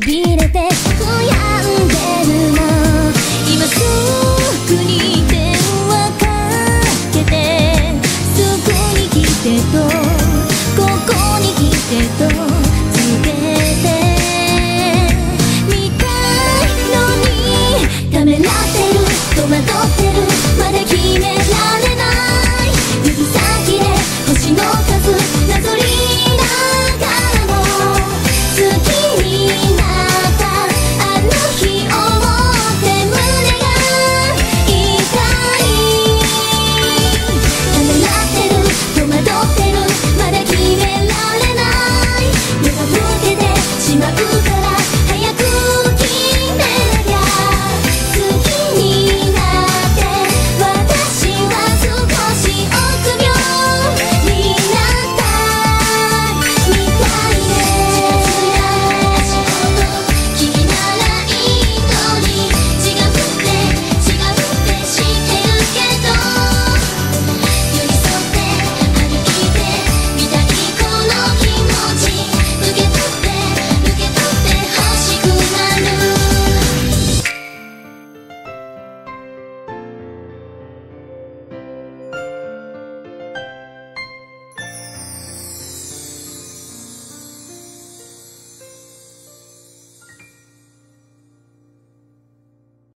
びれて悔やんで